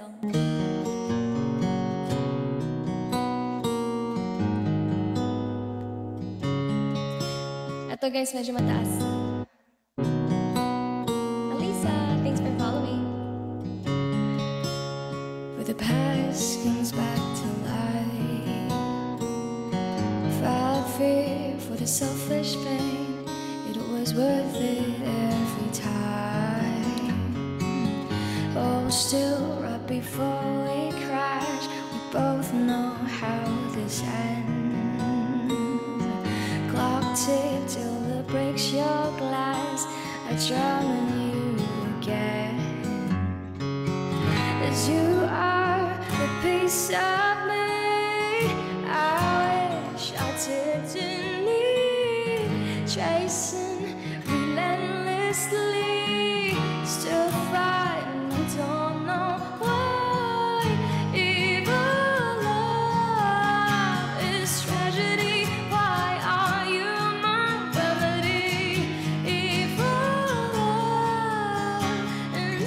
song. to guys, medyo mataas. Alisa, thanks for following. For the past comes back to life Without fear for the selfish pain It was worth it every time Oh, still before we crash, we both know how this ends. Clock tick till it breaks your glass. I drown in you again. As you are the piece of me I wish I didn't need Chasing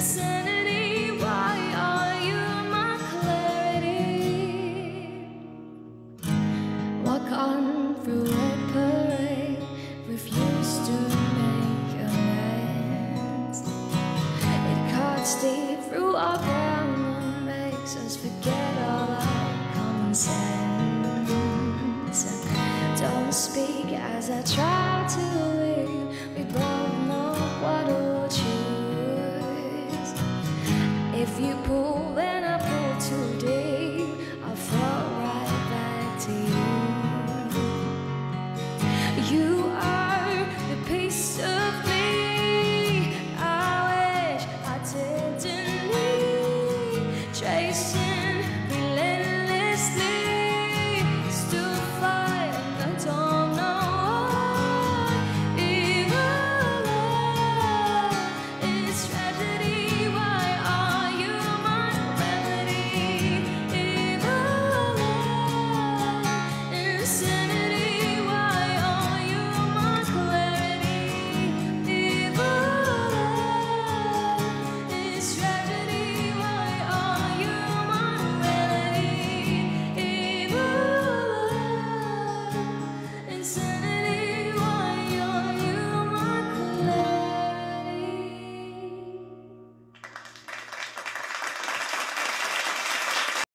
insanity Why are you my clarity? Walk on through red parade, refuse to make amends. It cuts deep through our and makes us forget all our common sense. Don't speak as I try chasing